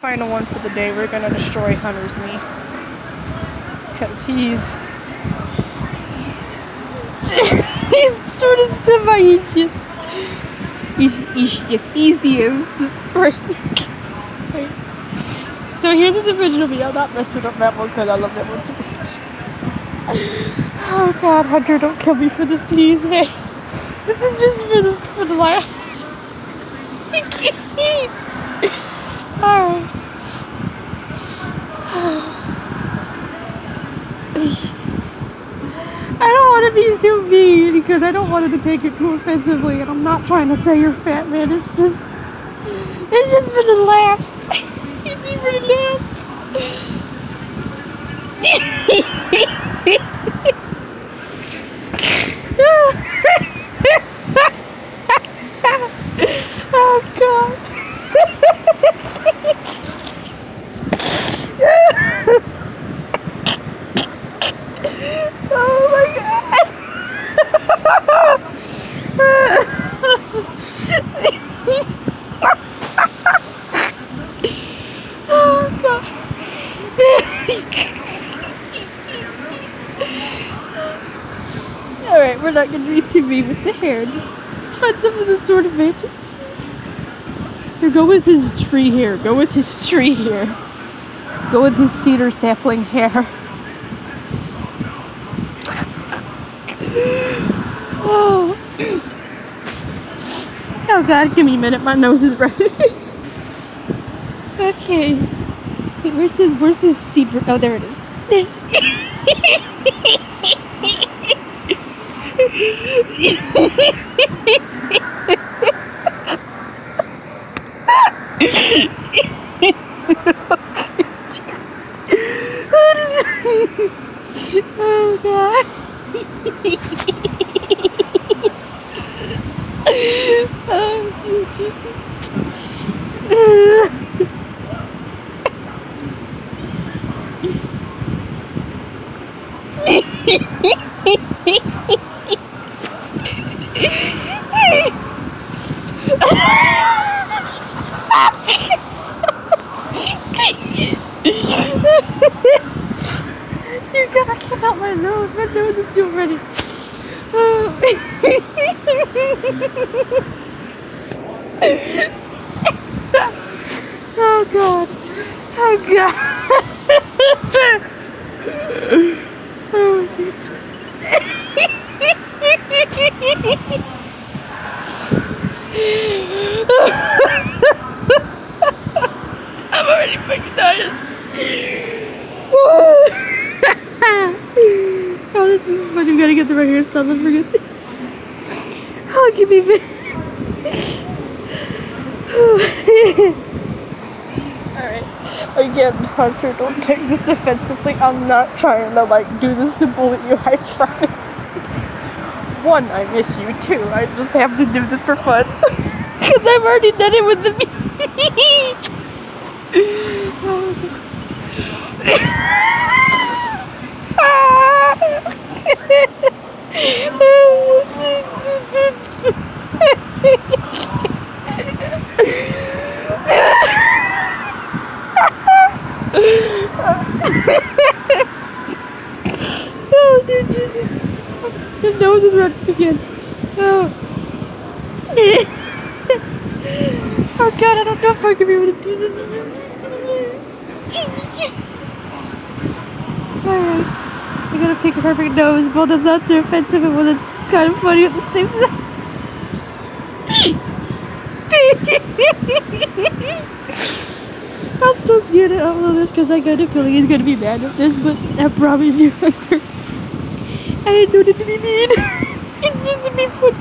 Final one for the day. We're gonna destroy Hunter's Mii. Because he's. he's sort of semi-easiest. Easiest, easiest to break. So here's his original Mii. I'm not messing up that one because I love that one too much. Oh god, Hunter, don't kill me for this, please, man. This is just for the for the laughs. I don't want to be so mean because I don't want to take it too offensively, and I'm not trying to say you're fat, man. It's just, it's just for the laughs. it's for the laughs. oh God. oh my God. oh Not gonna be too mean with the hair. Just, just find something that sort of matches. Here, go with his tree hair. Go with his tree hair. Go with his cedar sapling hair. Oh. oh god, give me a minute. My nose is red. okay. Wait, where's his where's his cedar? Oh, there it is. There's oh god. oh Jesus. Dear God, Can't help my nose. Is too ready. Oh God. Oh God. oh dear. I'm already fucking dying. oh, this is funny. Gotta get the right hairstyle. Don't forget. Oh, give me a bit. Alright. Again, Hunter, don't take this offensively. I'm not trying to, like, do this to bully you, I promise. One, I miss you. Two, I just have to do this for fun. Because I've already done it with the oh, dear Jesus. His nose is running again. Oh. oh god, I don't know if I can be able to do this. Alright. I gotta pick a perfect nose. but that's not too offensive and that's kind of funny at the same time. I'm so scared to upload this because I got a feeling he's gonna be mad at this, but I promise you, I didn't know it to be mean. it's just to be fun.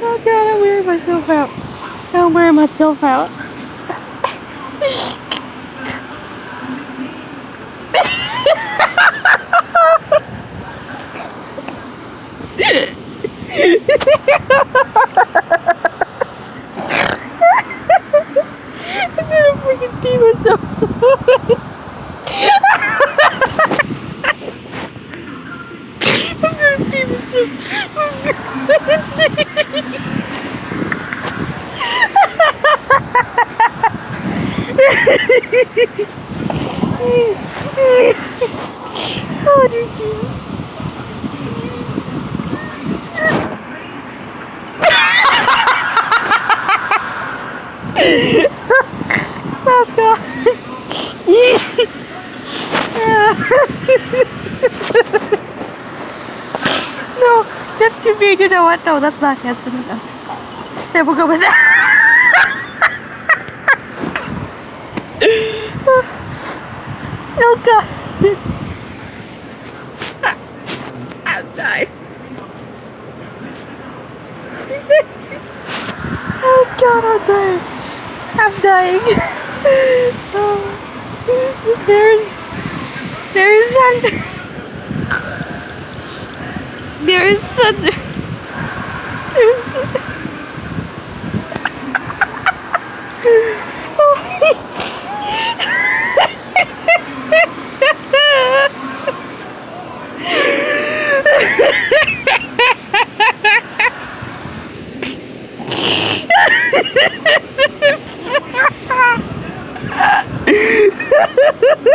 oh god, I'm wearing myself out. I'm wearing myself out. I'm gonna freaking pee myself. I'm People so oh, oh god. no, that's too big. You know what? No, that's not handsome enough. Then we'll go with that. Oh god. I'm dying. oh god, I'm dying. I'm dying. oh, there's there's something. There is such. There's